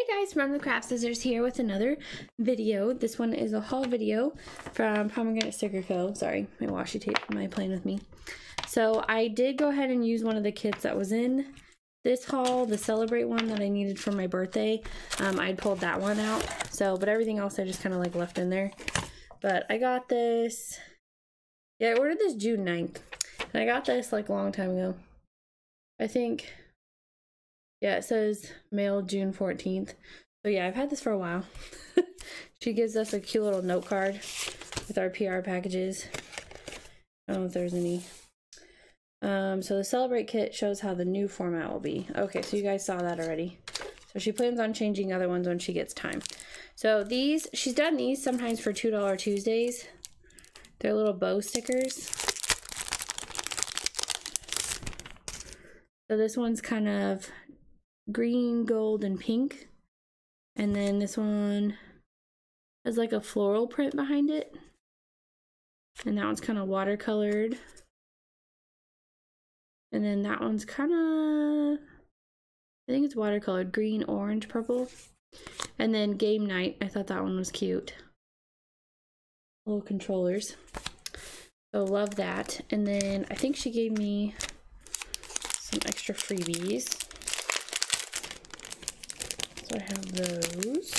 Hey guys, Run With Craft Scissors here with another video. This one is a haul video from Pomegranate Sticker Co. Sorry, my washi tape, my playing with me. So I did go ahead and use one of the kits that was in this haul, the Celebrate one that I needed for my birthday. Um, I pulled that one out. So, but everything else I just kind of like left in there. But I got this, yeah, I ordered this June 9th. And I got this like a long time ago. I think yeah, it says mail June 14th. So yeah, I've had this for a while. she gives us a cute little note card with our PR packages. I don't know if there's any. Um, so the Celebrate kit shows how the new format will be. Okay, so you guys saw that already. So she plans on changing other ones when she gets time. So these, she's done these sometimes for $2 Tuesdays. They're little bow stickers. So this one's kind of green, gold, and pink. And then this one has like a floral print behind it. And that one's kind of watercolored. And then that one's kind of, I think it's watercolored, green, orange, purple. And then Game Night, I thought that one was cute. Little controllers. So love that. And then I think she gave me some extra freebies. So I have those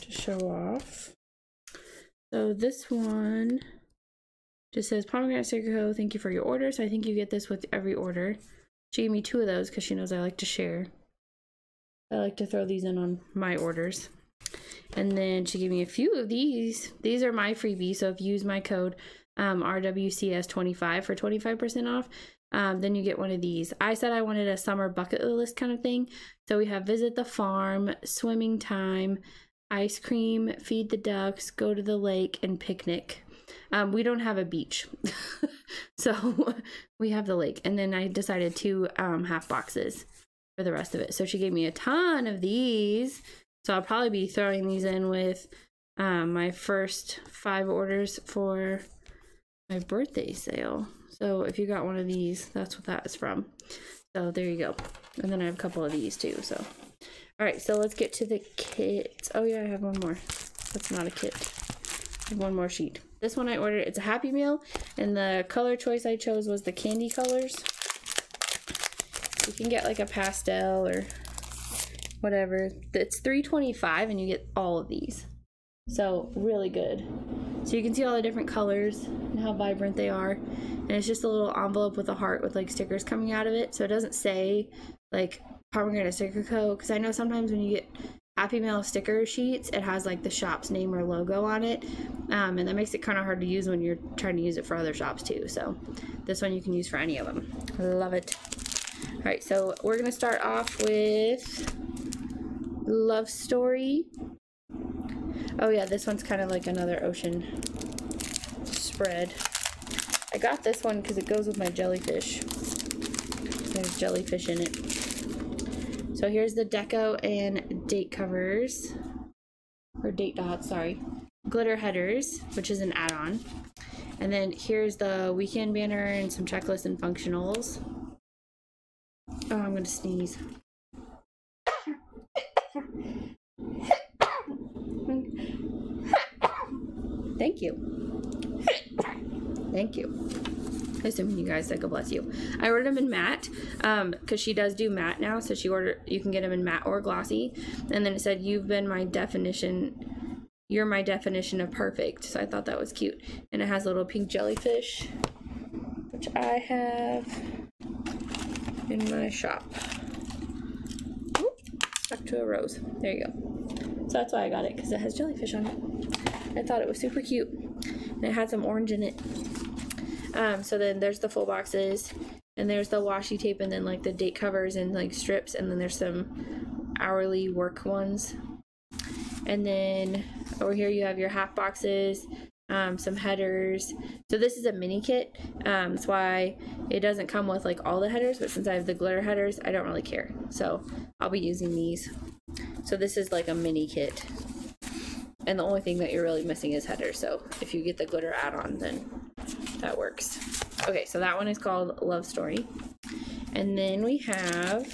to show off. So this one just says Pomegranate Co. Thank you for your order. So I think you get this with every order. She gave me two of those because she knows I like to share. I like to throw these in on my orders. And then she gave me a few of these. These are my freebies. So if you use my code um, RWCS25 for 25% off, um, then you get one of these. I said I wanted a summer bucket list kind of thing. So we have visit the farm, swimming time, ice cream, feed the ducks, go to the lake, and picnic. Um, we don't have a beach, so we have the lake. And then I decided two um, half boxes for the rest of it. So she gave me a ton of these. So I'll probably be throwing these in with um, my first five orders for my birthday sale. So if you got one of these, that's what that is from. So there you go. And then I have a couple of these too. So, all right, so let's get to the kits. Oh yeah, I have one more. That's not a kit. I have one more sheet. This one I ordered, it's a Happy Mail, and the color choice I chose was the candy colors. You can get like a pastel or whatever. It's 325 and you get all of these. So really good. So you can see all the different colors and how vibrant they are. And it's just a little envelope with a heart with like stickers coming out of it. So it doesn't say like Pomegranate Sticker Co. Because I know sometimes when you get Happy Mail sticker sheets, it has like the shop's name or logo on it. Um, and that makes it kind of hard to use when you're trying to use it for other shops too. So this one you can use for any of them. I love it. All right, so we're to start off with Love Story. Oh yeah, this one's kind of like another ocean spread. I got this one because it goes with my jellyfish. There's jellyfish in it. So here's the deco and date covers. Or date dots, sorry. Glitter headers, which is an add-on. And then here's the weekend banner and some checklists and functionals. Oh, I'm gonna sneeze. Thank you. Thank you. Assuming you guys said God bless you. I ordered them in matte um because she does do matte now, so she ordered you can get them in matte or glossy. And then it said you've been my definition. You're my definition of perfect. So I thought that was cute. And it has a little pink jellyfish, which I have in my shop. Ooh, stuck to a rose. There you go. So that's why I got it because it has jellyfish on it. I thought it was super cute. And it had some orange in it. Um, so then there's the full boxes. And there's the washi tape and then like the date covers and like strips. And then there's some hourly work ones. And then over here you have your half boxes, um, some headers. So this is a mini kit. Um, that's why it doesn't come with like all the headers, but since I have the glitter headers, I don't really care. So I'll be using these. So this is like a mini kit. And the only thing that you're really missing is header. So if you get the glitter add-on, then that works. Okay, so that one is called Love Story. And then we have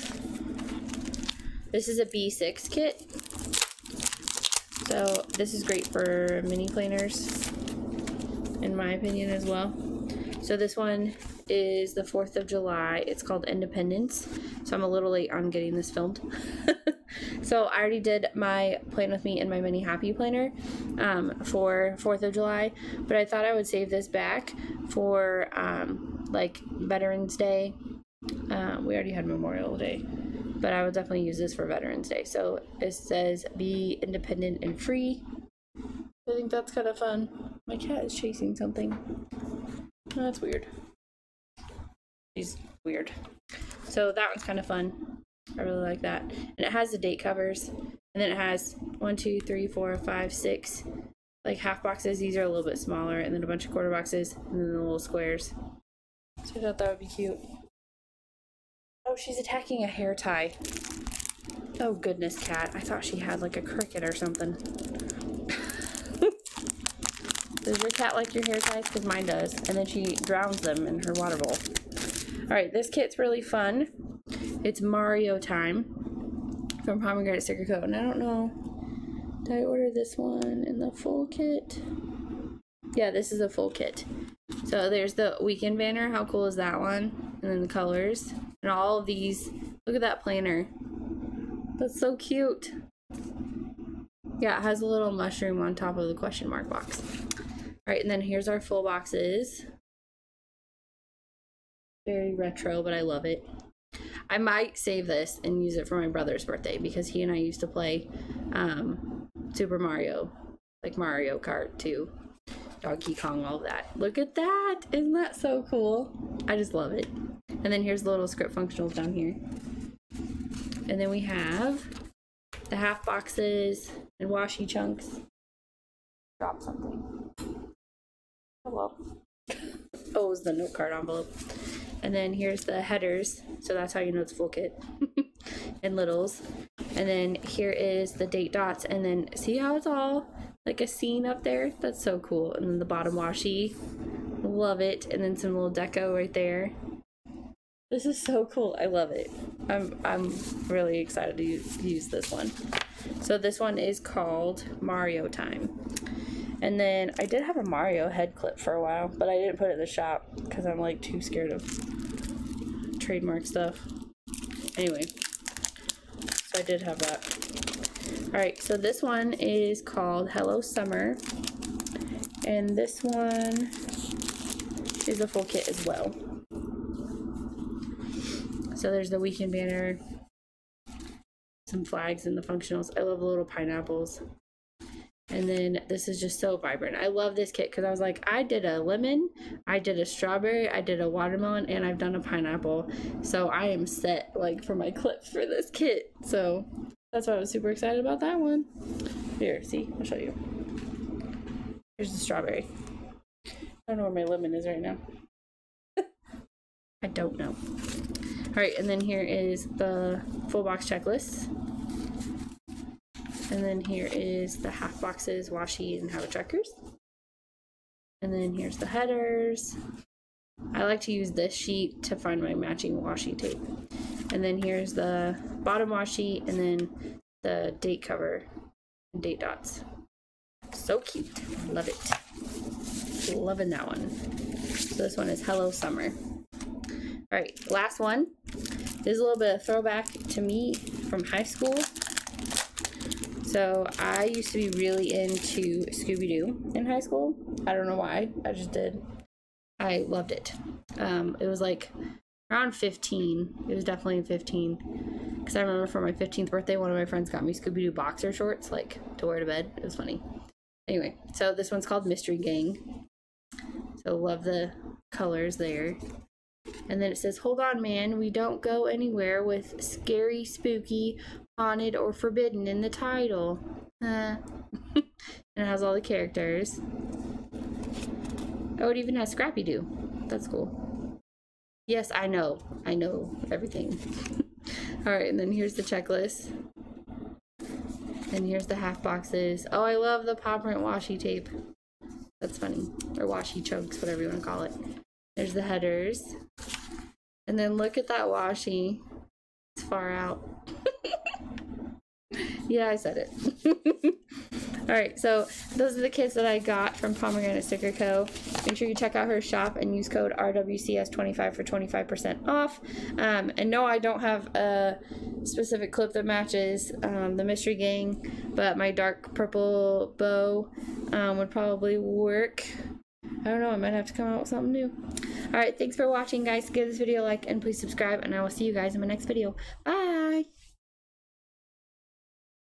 This is a B6 kit. So this is great for mini planners, in my opinion as well. So this one is the 4th of July. It's called Independence. So I'm a little late on getting this filmed. so I already did my plan with me and my mini happy planner um, for 4th of July. But I thought I would save this back for um, like Veterans Day. Um, we already had Memorial Day. But I would definitely use this for Veterans Day. So it says be independent and free. I think that's kind of fun. My cat is chasing something. That's weird. She's weird. So that one's kind of fun. I really like that. And it has the date covers. And then it has one, two, three, four, five, six, like half boxes. These are a little bit smaller. And then a bunch of quarter boxes. And then the little squares. So I thought that would be cute. Oh, she's attacking a hair tie. Oh, goodness, cat. I thought she had like a cricket or something. Does your cat like your hair ties? Because mine does. And then she drowns them in her water bowl. Alright, this kit's really fun. It's Mario Time from Pomegranate Sticker Co. And I don't know. Did I order this one in the full kit? Yeah, this is a full kit. So there's the weekend banner. How cool is that one? And then the colors. And all of these. Look at that planner. That's so cute. Yeah, it has a little mushroom on top of the question mark box. All right, and then here's our full boxes. Very retro, but I love it. I might save this and use it for my brother's birthday because he and I used to play um, Super Mario, like Mario Kart 2, Donkey Kong, all that. Look at that! Isn't that so cool? I just love it. And then here's the little script functionals down here. And then we have the half boxes and washi chunks. Drop something. Hello. Oh, was the note card envelope. And then here's the headers. So that's how you know it's full kit. and littles. And then here is the date dots. And then see how it's all like a scene up there? That's so cool. And then the bottom washi. Love it. And then some little deco right there. This is so cool. I love it. I'm I'm really excited to use this one. So this one is called Mario Time. And then I did have a Mario head clip for a while, but I didn't put it in the shop because I'm like too scared of trademark stuff. Anyway, so I did have that. All right, so this one is called Hello Summer. And this one is a full kit as well. So there's the weekend banner, some flags and the functionals. I love the little pineapples. And then this is just so vibrant. I love this kit because I was like, I did a lemon, I did a strawberry, I did a watermelon, and I've done a pineapple. So I am set like for my clips for this kit. So that's why I was super excited about that one. Here, see, I'll show you. Here's the strawberry. I don't know where my lemon is right now. I don't know. All right, and then here is the full box checklist. And then here is the half boxes, washi, and Habit Trackers. And then here's the headers. I like to use this sheet to find my matching washi tape. And then here's the bottom washi, and then the date cover and date dots. So cute. Love it. Loving that one. So this one is Hello Summer. All right, last one. This is a little bit of throwback to me from high school. So I used to be really into Scooby Doo in high school. I don't know why. I just did. I loved it. Um, it was like around 15. It was definitely 15. Because I remember for my 15th birthday, one of my friends got me Scooby Doo boxer shorts, like to wear to bed. It was funny. Anyway, so this one's called Mystery Gang. So love the colors there. And then it says, Hold on, man, we don't go anywhere with scary, spooky, haunted, or forbidden in the title. Uh. and it has all the characters. Oh, it even has Scrappy Doo. That's cool. Yes, I know. I know everything. Alright, and then here's the checklist. And here's the half boxes. Oh, I love the paw print washi tape. That's funny. Or washi chunks, whatever you want to call it. There's the headers. And then look at that washi. It's far out. Yeah, I said it. All right, so those are the kits that I got from Pomegranate Sticker Co. Make sure you check out her shop and use code RWCS25 for 25% off. Um, and no, I don't have a specific clip that matches um, the Mystery Gang, but my dark purple bow um, would probably work. I don't know, I might have to come out with something new. Alright, thanks for watching, guys. Give this video a like and please subscribe, and I will see you guys in my next video. Bye!